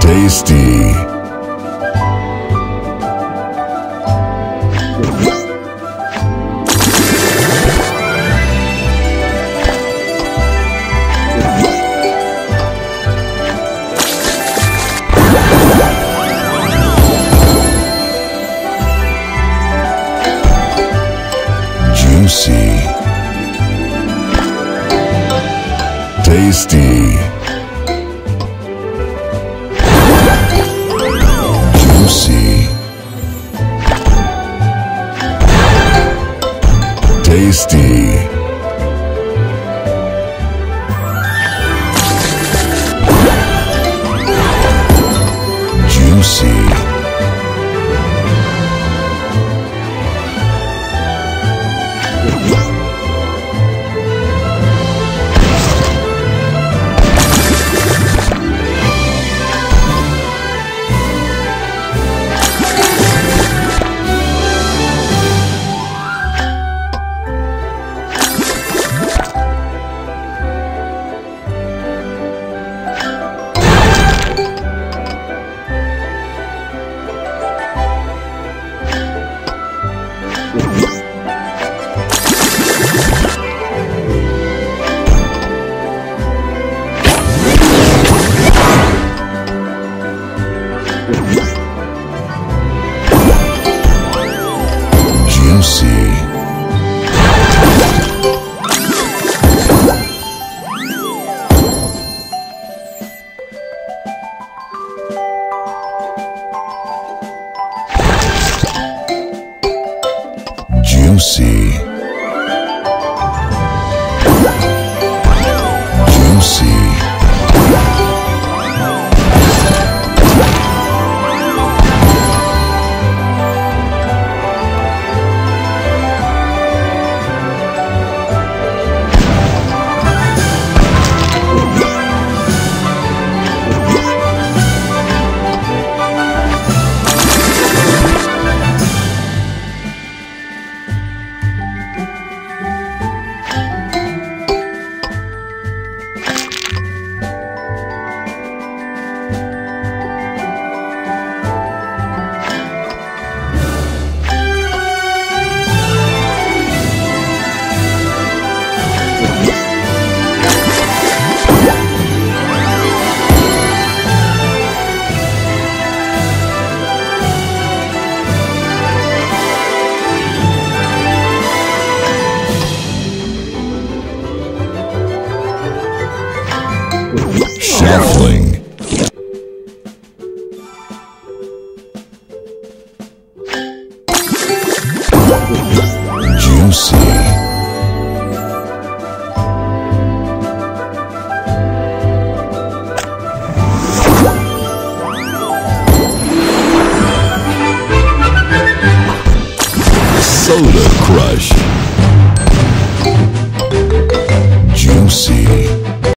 Tasty. Juicy. Tasty. Juicy. Tasty. Juicy. Juicy. Soda Crush. Juicy.